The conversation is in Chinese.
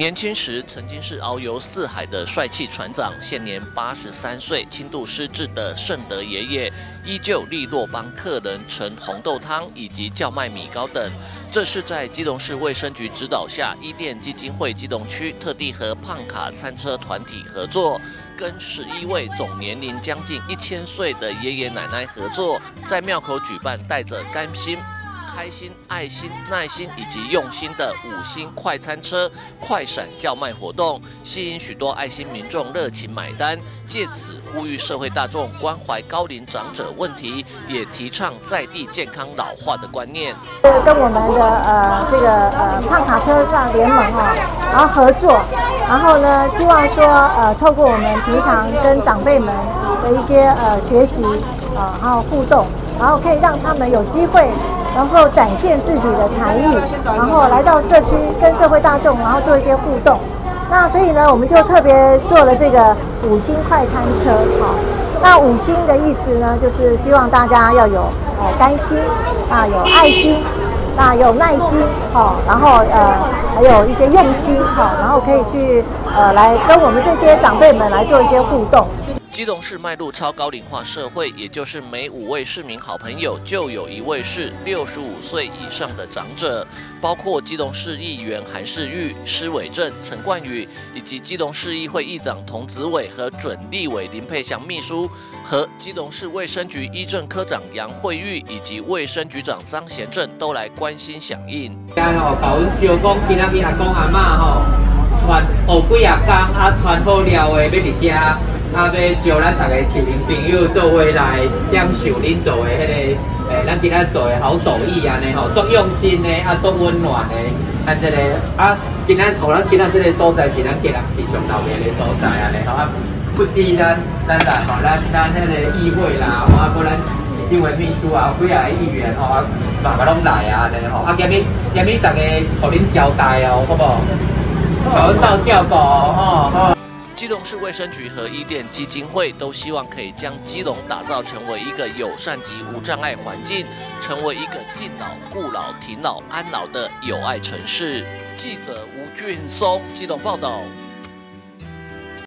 年轻时曾经是遨游四海的帅气船长，现年八十三岁，轻度失智的圣德爷爷，依旧利落帮客人盛红豆汤以及叫卖米糕等。这是在基隆市卫生局指导下，伊甸基金会基隆区特地和胖卡餐车团体合作，跟十一位总年龄将近一千岁的爷爷奶奶合作，在庙口举办带着甘心。开心、爱心、耐心以及用心的五星快餐车快闪叫卖活动，吸引许多爱心民众热情买单，借此呼吁社会大众关怀高龄长者问题，也提倡在地健康老化的观念。跟我们的呃这个呃胖卡车上联盟啊，然后合作，然后呢，希望说呃透过我们平常跟长辈们的一些呃学习啊，还有互动，然后可以让他们有机会。然后展现自己的才艺，然后来到社区跟社会大众，然后做一些互动。那所以呢，我们就特别做了这个五星快餐车。好，那五星的意思呢，就是希望大家要有呃甘心啊，有爱心啊，有耐心，好，然后呃还有一些用心，好，然后可以去呃来跟我们这些长辈们来做一些互动。基隆市迈入超高龄化社会，也就是每五位市民好朋友就有一位是六十五岁以上的长者，包括基隆市议员韩世玉、施伟正、陈冠宇，以及基隆市议会议长童子伟和准立委林佩祥秘书，和基隆市卫生局医政科长杨惠玉以及卫生局长张贤正都来关心响应。传几啊工啊，传好了的要伫遮。啊！要招咱大家市民朋友做伙来享受恁做的迄个诶，咱今仔做的好手艺安尼吼，足用心的啊，足温暖的啊，这个啊，今仔互咱今仔这个所在是咱今人市上头面的所在安尼吼啊，不止咱咱来吼，咱咱迄个议会啦，啊，不咱市长的秘书啊，几啊议员吼啊，嘛嘛拢来啊安尼吼，啊，今日今日大家互恁交代哦，好不好？好照照顾哦，吼。基隆市卫生局和伊甸基金会都希望可以将基隆打造成为一个友善及无障碍环境，成为一个敬老、顾老、挺老、安老的友爱城市。记者吴俊松，基隆报道。